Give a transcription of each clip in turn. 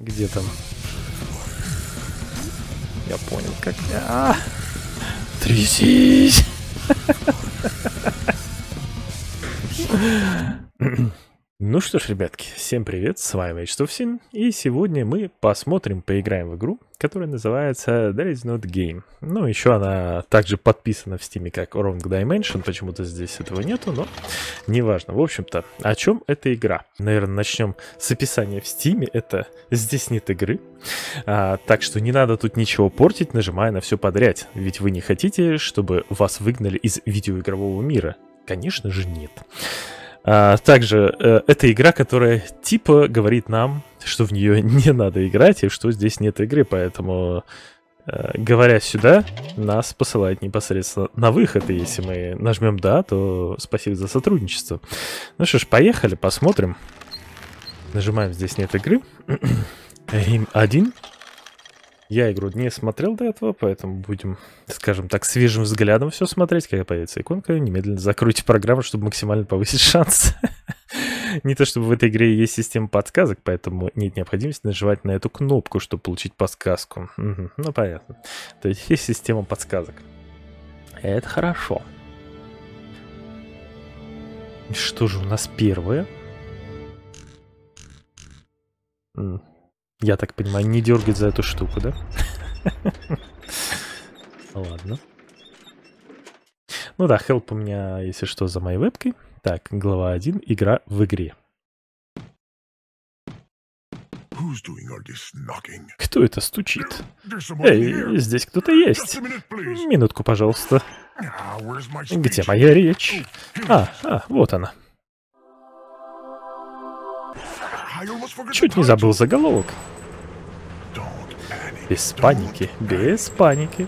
Где там? Я понял, как... А! Трясись! Ну что ж, ребятки, всем привет, с вами Эйчтовсин, и сегодня мы посмотрим, поиграем в игру, которая называется There Is No Game. Ну, еще она также подписана в стиме как Wrong Dimension, почему-то здесь этого нету, но неважно. В общем-то, о чем эта игра? Наверное, начнем с описания в стиме, это здесь нет игры, а, так что не надо тут ничего портить, нажимая на все подряд, ведь вы не хотите, чтобы вас выгнали из видеоигрового мира. Конечно же нет. А, также э, это игра, которая типа говорит нам, что в нее не надо играть и что здесь нет игры, поэтому э, говоря сюда, нас посылает непосредственно на выход, и если мы нажмем «да», то спасибо за сотрудничество. Ну что ж, поехали, посмотрим. Нажимаем «здесь нет игры». Им один. Я игру не смотрел до этого, поэтому будем, скажем так, свежим взглядом все смотреть. Когда появится иконка, немедленно закройте программу, чтобы максимально повысить шанс. Не то чтобы в этой игре есть система подсказок, поэтому нет необходимости нажимать на эту кнопку, чтобы получить подсказку. Ну, понятно. То есть есть система подсказок. Это хорошо. Что же у нас первое? Я так понимаю, не дергать за эту штуку, да? Ладно. Ну да, help у меня, если что, за моей вебкой. Так, глава 1, игра в игре. Кто это стучит? Эй, здесь кто-то есть. Минутку, пожалуйста. Где моя речь? А, а, вот она. Чуть не забыл заголовок. Без паники, без паники.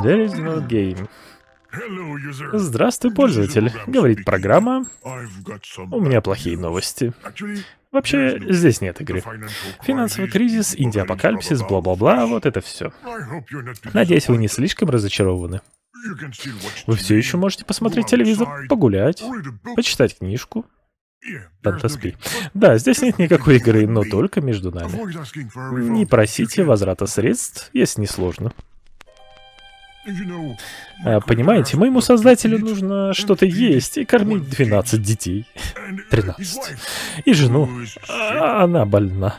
There is no game. Здравствуй, пользователь. Говорит программа. У меня плохие новости. Вообще, здесь нет игры. Финансовый кризис, Индия-апокалипсис, бла-бла-бла, вот это все. Надеюсь, вы не слишком разочарованы. Вы все еще можете посмотреть телевизор, погулять, почитать книжку. Фантаспи. Да, здесь нет никакой игры, но только между нами. Не просите возврата средств, если не сложно. А, понимаете, моему создателю нужно что-то есть и кормить 12 детей. 13. И жену. А она больна.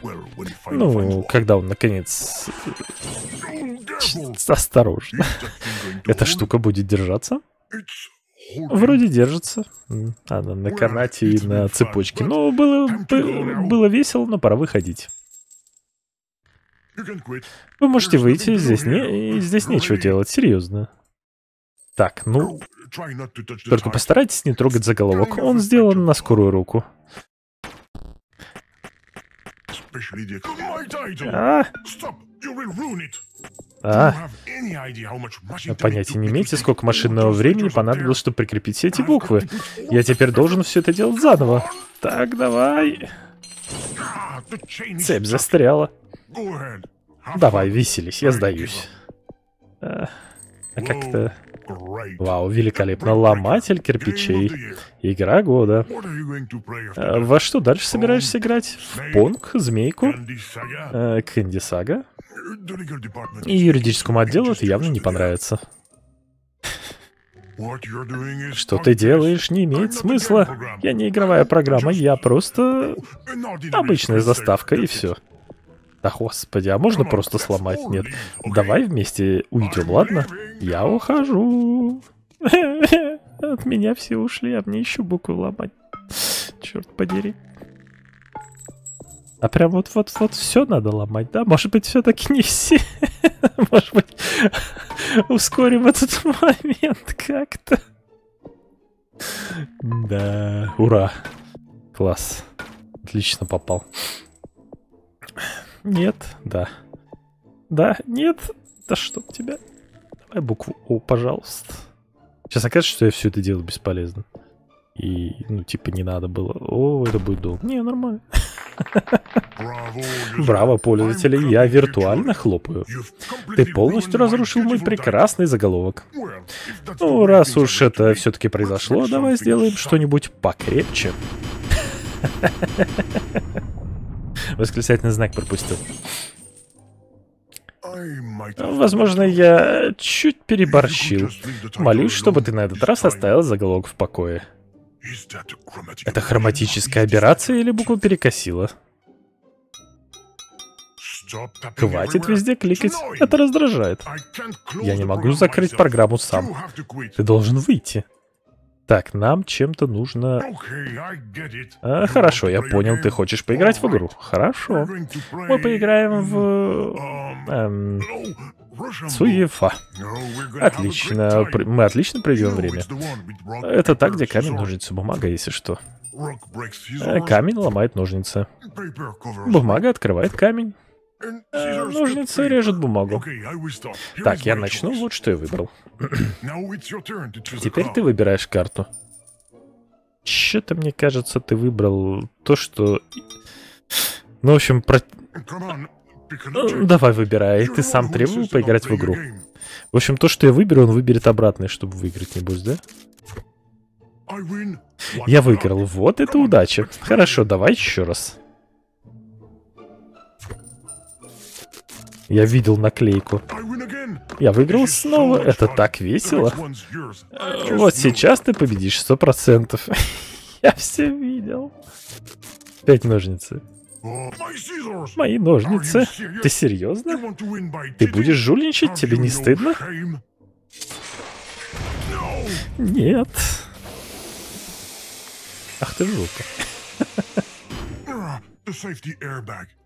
Ну, когда он, наконец... Осторожно. Эта штука будет держаться? Вроде держится. Она на канате и на цепочке. Но было, было весело, но пора выходить. Вы можете выйти, здесь, не, здесь нечего делать, серьезно. Так, ну... Только постарайтесь не трогать заголовок. Он сделан на скорую руку. А? А? Понятия не имеете, сколько машинного времени понадобилось, чтобы прикрепить все эти буквы. Я теперь должен все это делать заново. Так, давай. Цепь застряла. Давай, веселись, я сдаюсь. А, а как-то... Вау, великолепно. Ломатель кирпичей. Игра года. А, во что дальше собираешься играть? В Понг? Змейку? А, Кэнди Сага? И юридическому отделу это явно не понравится. Что ты делаешь, не имеет смысла. Я не игровая программа, я просто обычная заставка и все. Да господи, а можно просто сломать? Нет. Давай вместе уйдем, ладно? Я ухожу. От меня все ушли, а мне еще букву ломать. Черт подери. А прям вот-вот-вот все надо ломать, да? Может быть, все-таки не все. Может быть, ускорим этот момент как-то. Да, ура. Класс. Отлично попал. Нет, да. Да, нет. Да чтоб тебя. Давай букву О, пожалуйста. Сейчас окажется, что я все это делаю бесполезно. И, ну, типа, не надо было. О, это будет долго. Не, нормально. Браво, пользователи, я виртуально хлопаю. Ты полностью разрушил мой прекрасный заголовок. Ну, раз уж это все-таки произошло, давай сделаем что-нибудь покрепче. Восклицательный знак пропустил. Возможно, я чуть переборщил. Молюсь, чтобы ты на этот раз оставил заголовок в покое. Это хроматическая операция или букву перекосила? Хватит везде кликать, это раздражает. Я не могу закрыть программу сам. Ты должен выйти. Так, нам чем-то нужно... А, хорошо, я понял, ты хочешь поиграть в игру. Хорошо. Мы поиграем в... Эм... Суефа. Отлично. Мы отлично проведем время. Это так, где камень, ножницы, бумага, если что. Э, камень ломает ножницы. Бумага открывает камень. Э, ножницы режут бумагу. Так, я начну. Вот что я выбрал. Теперь ты выбираешь карту. Что-то мне кажется, ты выбрал то, что... Ну, в общем, про... Ну, давай выбирай. Ты сам требовал поиграть в игру. В общем, то, что я выберу, он выберет обратное, чтобы выиграть, небось, да? Я выиграл. Вот это удача. Хорошо, давай еще раз. Я видел наклейку. Я выиграл снова. Это так весело. Вот сейчас ты победишь сто процентов. Я все видел. Пять ножницы. Мои ножницы. Ты серьезно? Ты будешь жульничать? Тебе не стыдно? Нет. Ах ты жопа.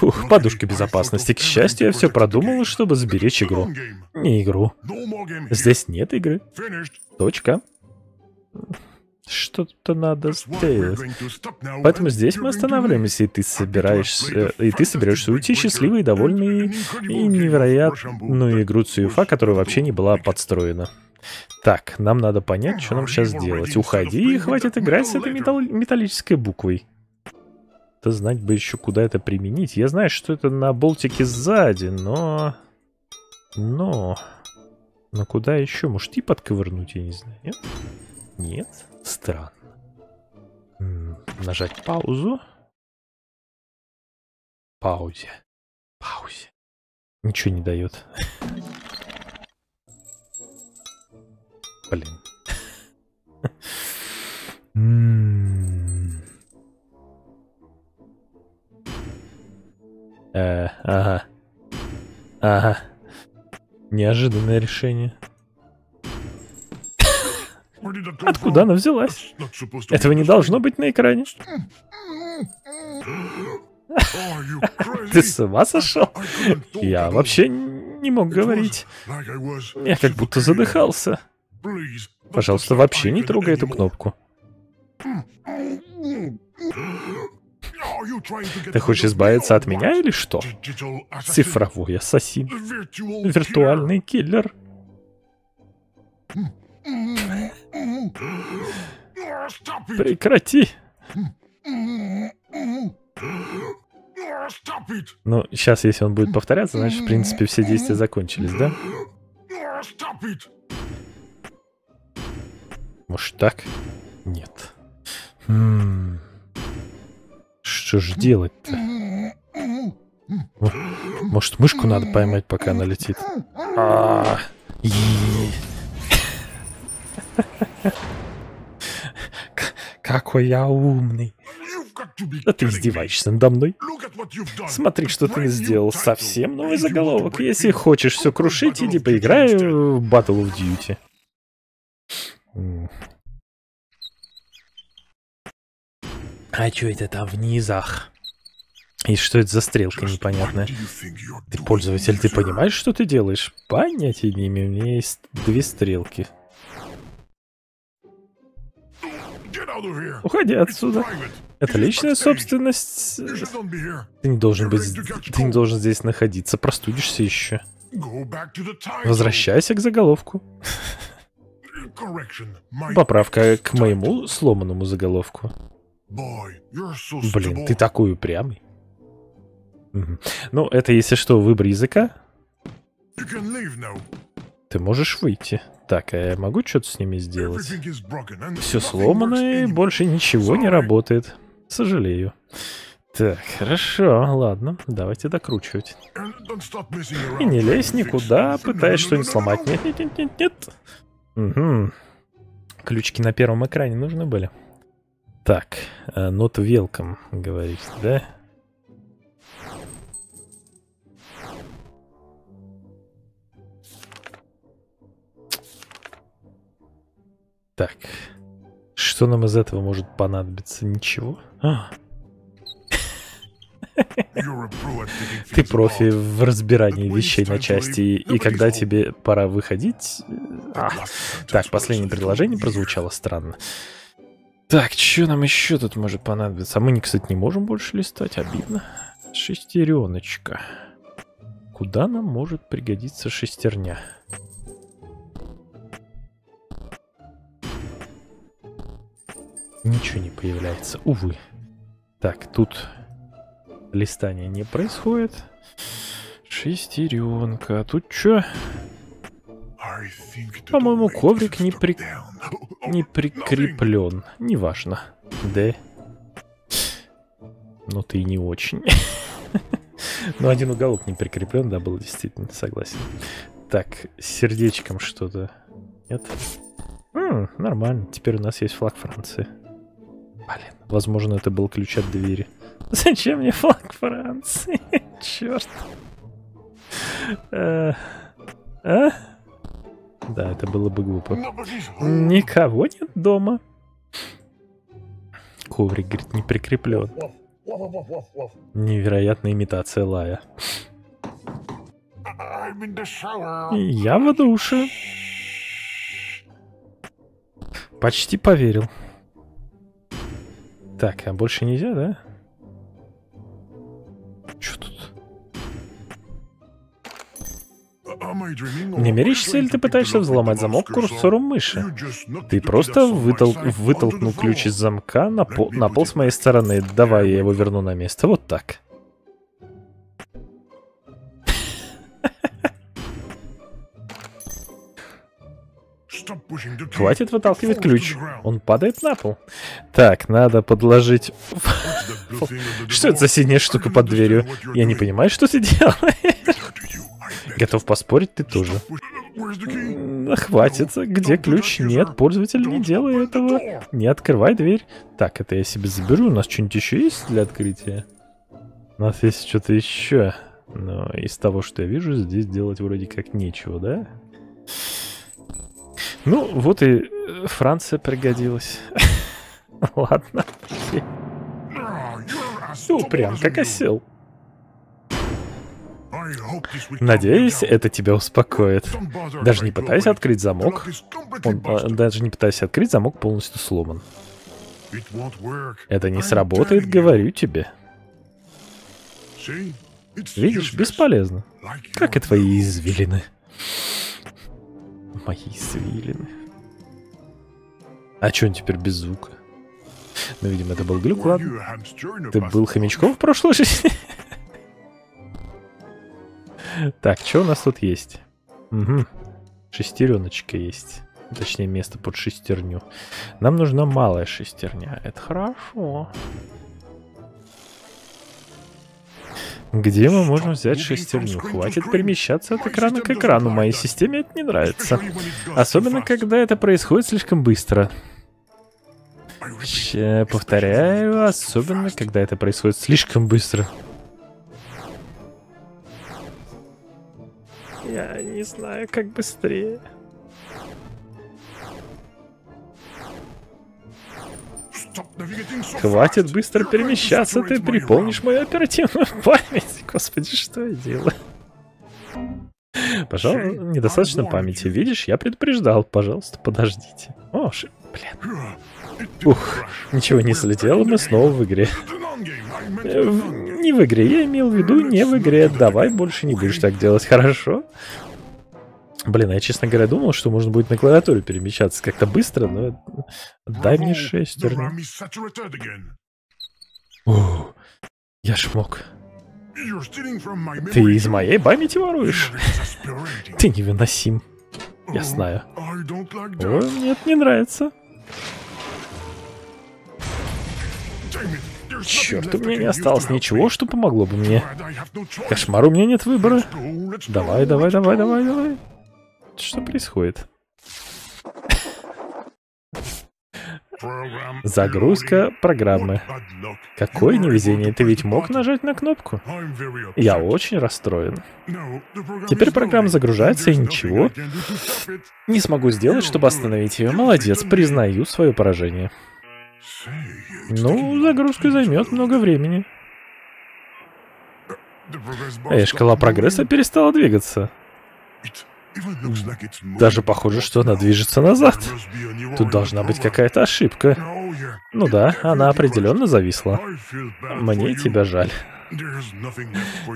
Фух, подушка безопасности. К счастью, я все продумал, чтобы сберечь игру. Не игру. Здесь нет игры. Точка. Что-то надо сделать. Поэтому здесь мы останавливаемся, и ты собираешься, и ты собираешься уйти счастливый, довольный и невероятную игру Цуефа, которая вообще не была подстроена. Так, нам надо понять, что нам сейчас делать. Уходи, и хватит играть с этой металл металлической буквой. Да знать бы еще, куда это применить. Я знаю, что это на болтике сзади, но... Но... Но куда еще? Может, и подковырнуть, я не знаю, нет? Нет? Странно. Нажать паузу. Паузе. Паузе. Ничего не дает. Блин. Э, ага. Ага. Неожиданное решение. Откуда она взялась? Этого не должно быть на экране. Ты с ума сошел? Я вообще не мог говорить. Я как будто задыхался. Пожалуйста, вообще не трогай эту кнопку. Ты хочешь избавиться от меня или что? Цифровой ассасин. Виртуальный киллер. Прекрати. Ну, сейчас, если он будет повторяться, значит, в принципе, все действия закончились, да? Может, так? Нет. М -м что же делать-то? Может, мышку надо поймать, пока она летит? А -а -а. Какой я умный. Да ты издеваешься надо мной? Смотри, что ты сделал. Совсем новый заголовок. Если хочешь все крушить, иди поиграй в Battle of Duty. А что это там в низах? И что это за стрелка непонятная? Ты пользователь, ты понимаешь, что ты делаешь? Понятия не имею, у меня есть две стрелки. Уходи отсюда. Это личная собственность. Ты не должен быть... Ты не должен здесь находиться. Простудишься еще. Возвращайся к заголовку. Поправка к моему сломанному заголовку. Блин, ты такой упрямый. Ну, это если что, выбор языка. Ты можешь выйти. Так, а я могу что-то с ними сделать? Все сломано и больше ничего не работает. Сожалею. Так, хорошо, ладно, давайте докручивать. И не лезь никуда, пытаясь что-нибудь сломать. Нет, нет, нет, нет, нет. Угу. Ключики на первом экране нужны были. Так, э, not welcome, говорит, да? Так, что нам из этого может понадобиться? Ничего? А, ты профи в разбирании вещей на части, и когда тебе пора выходить... А, так, последнее предложение прозвучало странно. Так, что нам еще тут может понадобиться? А мы, кстати, не можем больше листать, обидно. Шестереночка. Куда нам может пригодиться шестерня? Ничего не появляется, увы. Так, тут листания не происходит. Шестеренка. Тут что? По-моему, коврик не, при... не прикреплен. Неважно. Да. Ну ты не очень. Но один уголок не прикреплен, да, был действительно, согласен. Так, с сердечком что-то. Нет? М, нормально, теперь у нас есть флаг Франции. Блин, возможно, это был ключ от двери. Зачем мне флаг Франции? Черт. А? Да, это было бы глупо. Никого нет дома. Коврик, говорит, не прикреплен. Невероятная имитация лая. Я в душе. Почти поверил. Так, а больше нельзя, да? Не мерещится или ты пытаешься взломать замок курсором мыши? Ты просто вытол... вытолкнул ключ из замка на, пол... на пол с моей стороны. Давай я его верну на место. Вот так. Хватит выталкивать ключ. Он падает на пол. Так, надо подложить... Что это за синяя штука под дверью? Я не понимаю, что ты делаешь. Готов поспорить, ты тоже. Хватит. Где ключ? Нет, пользователь не делай этого. Не открывай дверь. Так, это я себе заберу. У нас что-нибудь еще есть для открытия? У нас есть что-то еще. Но из того, что я вижу, здесь делать вроде как нечего, да? Ну, вот и э, Франция пригодилась. Ладно. Ну, прям как осел. Надеюсь, это тебя успокоит. Даже не пытайся открыть замок. Он, а, даже не пытайся открыть, замок полностью сломан. Это не сработает, говорю тебе. Видишь, бесполезно. Как и твои извилины. Мои извилины. А что он теперь без звука? Ну, видимо, это был глюк, ладно. Ты был хомячком в прошлой жизни? Так, что у нас тут есть? Угу. Шестереночка есть. Точнее, место под шестерню. Нам нужна малая шестерня. Это хорошо. Где мы можем взять шестерню? Хватит перемещаться от экрана к экрану. Моей системе это не нравится. Особенно, когда это происходит слишком быстро. Ща, повторяю, особенно, когда это происходит слишком быстро. Я не знаю, как быстрее. Хватит быстро перемещаться, ты приполнишь мою оперативную память. Господи, что я делаю? Пожалуй, недостаточно памяти. Видишь, я предупреждал. Пожалуйста, подождите. О, ши... Блин. Ух, ничего не слетело, мы снова в игре. Не в игре, я имел в виду не в игре. Давай больше не будешь так делать, хорошо? Блин, я, честно говоря, думал, что можно будет на клавиатуре перемещаться как-то быстро, но... Дай мне шестерню. О, я шмок. Ты из моей памяти воруешь? Ты невыносим. Я знаю. Нет, не нравится. Черт, у меня не осталось ничего, что помогло бы мне. Кошмар, у меня нет выбора. Давай, давай, давай, давай, давай. Что происходит? Загрузка программы. Какое невезение, ты ведь мог нажать на кнопку? Я очень расстроен. Теперь программа загружается и ничего. Не смогу сделать, чтобы остановить ее. Молодец, признаю свое поражение. Ну, загрузка займет много времени. Эй, шкала прогресса перестала двигаться. Даже похоже, что она движется назад. Тут должна быть какая-то ошибка. Ну да, она определенно зависла. Мне тебя жаль.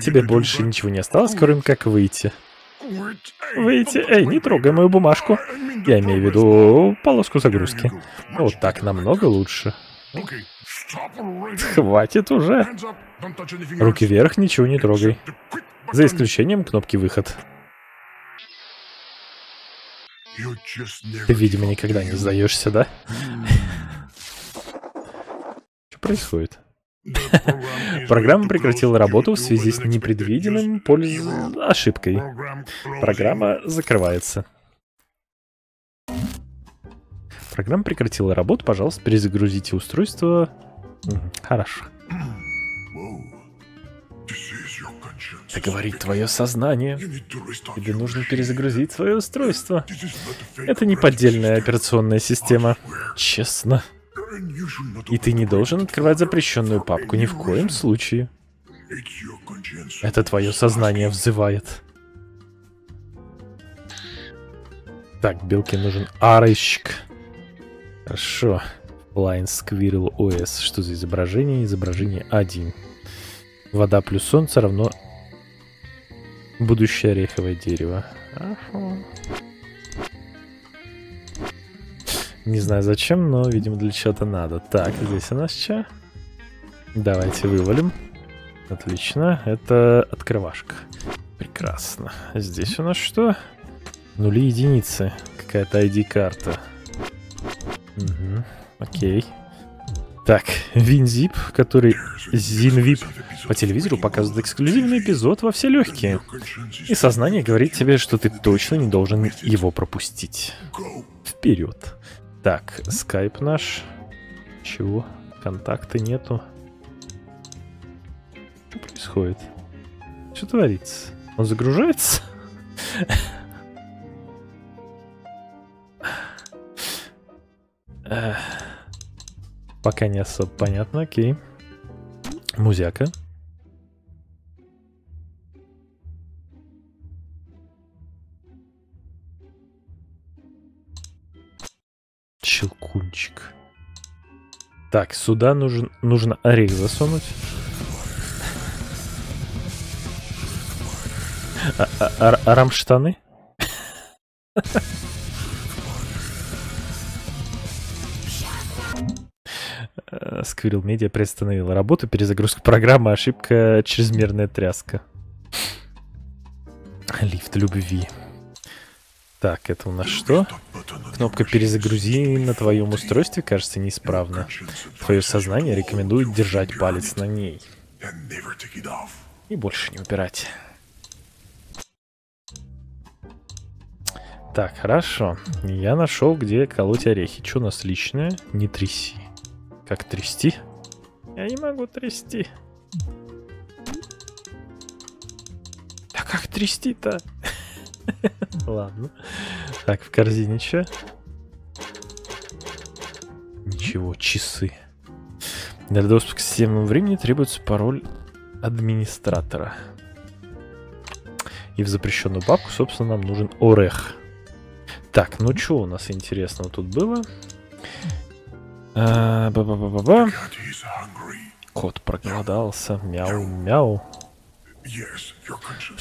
Тебе больше ничего не осталось, кроме как выйти. Выйти? Эй, не трогай мою бумажку. Я имею в виду полоску загрузки. Вот так намного лучше. Хватит уже. Руки вверх, ничего не трогай. За исключением кнопки выход. Ты, видимо, никогда не сдаешься, да? Что происходит? Программа прекратила работу в связи с непредвиденным польз... ошибкой. Программа закрывается. Программа прекратила работу. Пожалуйста, перезагрузите устройство. Хорошо. Это говорит твое сознание. Тебе нужно перезагрузить свое устройство. Это не поддельная операционная система. Честно. И ты не должен открывать запрещенную папку ни в коем случае. Это твое сознание взывает. Так, белке нужен арыщик. Хорошо. Blind Squirrel OS. Что за изображение? Изображение 1. Вода плюс солнце равно будущее ореховое дерево. Не знаю зачем, но, видимо, для чего-то надо. Так, здесь у нас что? Давайте вывалим. Отлично. Это открывашка. Прекрасно. Здесь у нас что? Нули единицы. Какая-то ID-карта. Угу. Окей. Так, Винзип, который Зинвип по телевизору показывает эксклюзивный эпизод во все легкие. И сознание говорит тебе, что ты точно не должен его пропустить. Вперед. Так, скайп наш. Чего? Контакты нету. Что происходит? Что творится? Он загружается? Пока не особо понятно, окей. Музяка. Щелкунчик. Так, сюда нужен, нужно орех засунуть. А, а, а, рамштаны? Squirrel Media приостановила работу, перезагрузка программы, ошибка, чрезмерная тряска. Лифт любви. Так, это у нас что? Кнопка «Перезагрузи» на твоем устройстве кажется неисправна. Твое сознание рекомендует держать палец на ней. И больше не упирать. Так, хорошо. Я нашел, где колоть орехи. Что у нас личное? Не тряси. Как трясти? Я не могу трясти. Да как трясти-то? Ладно. Так, в корзине что? Ничего, часы. Для доступа к системному времени требуется пароль администратора. И в запрещенную папку, собственно, нам нужен орех. Так, ну что у нас интересного тут было? А, ба -ба -ба -ба -ба. Кот проголодался. Мяу-мяу.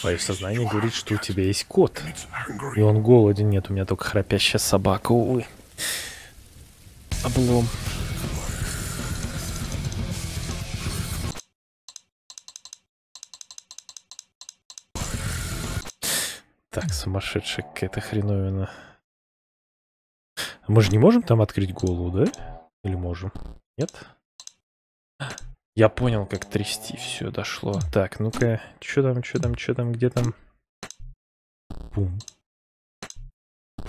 Твое сознание говорит, что у тебя есть кот. И он голоден. Нет, у меня только храпящая собака, увы. Облом. Так, сумасшедшая какая-то хреновина. Мы же не можем там открыть голову, да? Или можем? Нет? Я понял, как трясти. Все, дошло. Так, ну-ка. Что там, что там, что там, где там? Бум.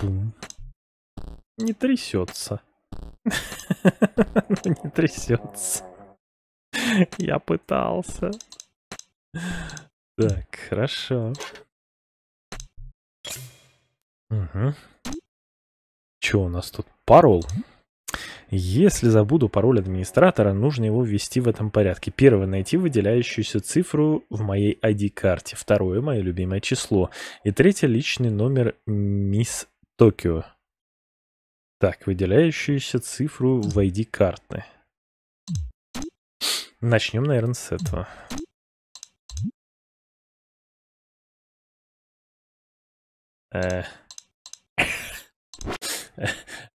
Бум. Не трясется. Ну, не трясется. Я пытался. Так, хорошо. Угу. Что у нас тут? Парол. Если забуду пароль администратора, нужно его ввести в этом порядке. Первое, найти выделяющуюся цифру в моей ID-карте. Второе, мое любимое число. И третье, личный номер Мисс Токио. Так, выделяющуюся цифру в ID-карты. Начнем, наверное, с этого. Э.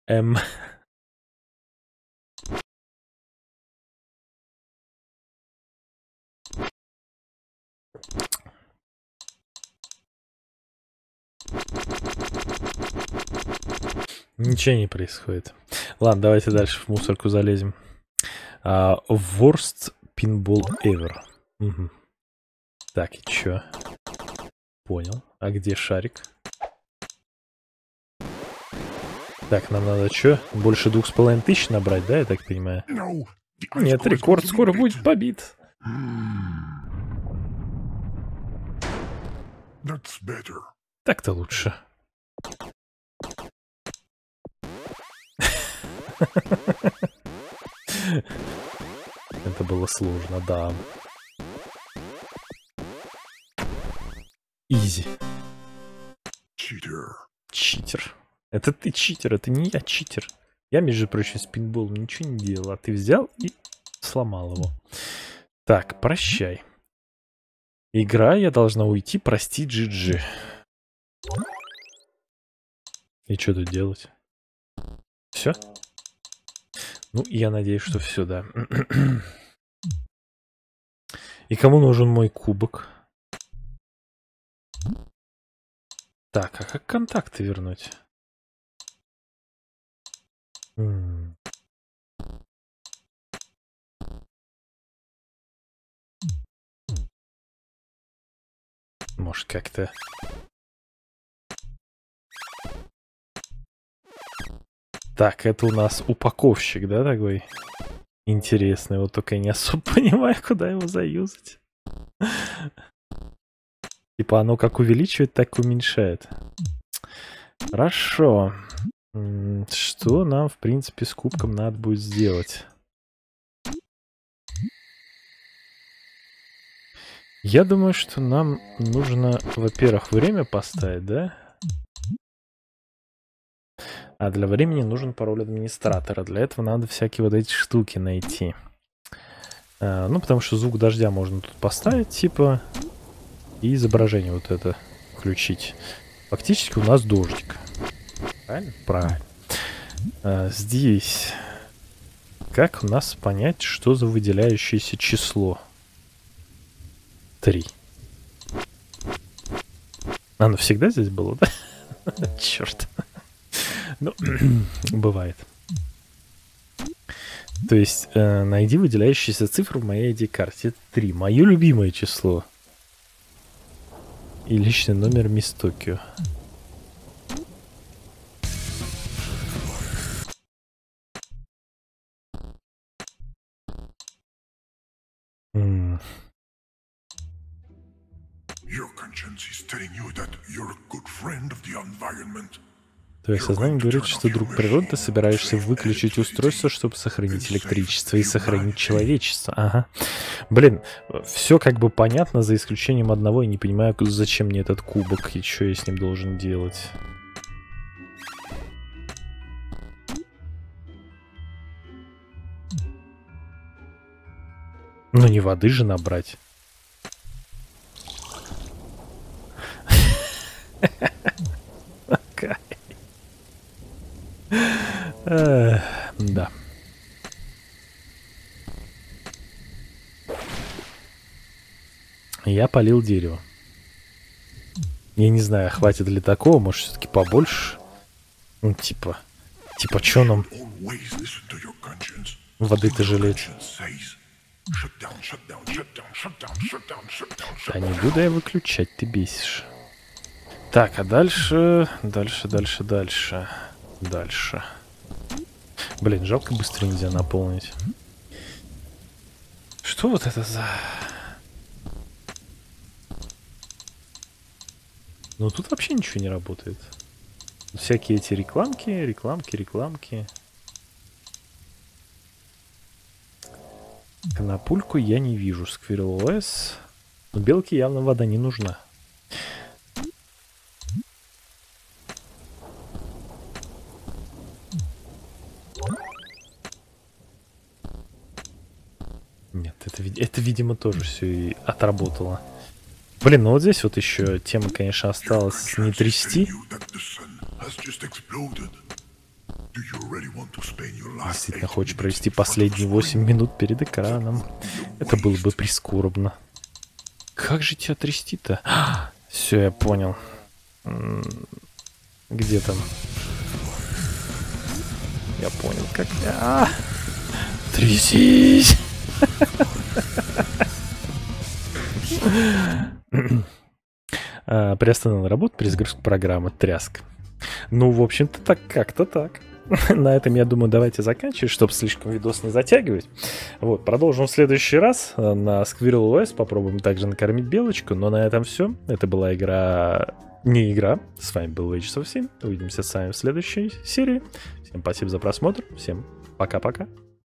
Ничего не происходит. Ладно, давайте дальше в мусорку залезем. Uh, worst pinball ever. Угу. Так, и чё? Понял. А где шарик? Так, нам надо что? Больше двух с половиной тысяч набрать, да, я так понимаю? Нет, рекорд скоро будет побит. Так-то лучше. Это было сложно, да. Изи. Читер. Читер. Это ты читер, это не я читер. Я, между прочим, с пинболом ничего не делал, а ты взял и сломал его. Так, прощай. Игра, я должна уйти, прости, GG. И что тут делать? Все? Ну, я надеюсь, что все, да. И кому нужен мой кубок? Так, а как контакты вернуть? Может, как-то... Так, это у нас упаковщик, да, такой? Интересный, вот только я не особо понимаю, куда его заюзать. Типа оно как увеличивает, так уменьшает. Хорошо. Что нам, в принципе, с кубком надо будет сделать? Я думаю, что нам нужно, во-первых, время поставить, да? А для времени нужен пароль администратора. Для этого надо всякие вот эти штуки найти. А, ну, потому что звук дождя можно тут поставить, типа, и изображение вот это включить. Фактически у нас дождик. Правильно? Правильно. А, здесь. Как у нас понять, что за выделяющееся число? Три. Оно всегда здесь было, да? Черт. Ну, бывает. То есть, э, найди выделяющуюся цифру в моей ID-карте. 3. Мое любимое число. И личный номер Мисс Токио. Your conscience is telling you that you're a good friend of the environment. Твое сознание говорит, что друг природы, ты собираешься выключить устройство, чтобы сохранить электричество и сохранить человечество. Ага. Блин, все как бы понятно, за исключением одного. Я не понимаю, зачем мне этот кубок и что я с ним должен делать. Ну не воды же набрать. Да. Я полил дерево. Я не знаю, хватит ли такого, может, все-таки побольше. Ну, типа, типа, что нам воды-то жалеть? Да не буду я выключать, ты бесишь. Так, а дальше, дальше, дальше, дальше дальше. Блин, жалко быстро нельзя наполнить. Что вот это за... Ну тут вообще ничего не работает. Всякие эти рекламки, рекламки, рекламки. Конопульку я не вижу. OS. Но белке явно вода не нужна. Нет, это, видимо, тоже все и отработало. Блин, ну вот здесь вот еще тема, конечно, осталась не трясти. Действительно, хочешь провести последние 8 минут перед экраном? Это было бы прискорбно. Как же тебя трясти-то? Все, я понял. Где там? Я понял, как... -а -а! Трясись! Приостановил работу, перезагрузка программы, тряск. Ну, в общем-то, так как-то так. На этом, я думаю, давайте заканчивать, чтобы слишком видос не затягивать. Вот, продолжим в следующий раз на Squirrel OS. Попробуем также накормить белочку. Но на этом все. Это была игра... Не игра. С вами был Age 7. Увидимся с вами в следующей серии. Всем спасибо за просмотр. Всем пока-пока.